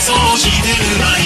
想してる毎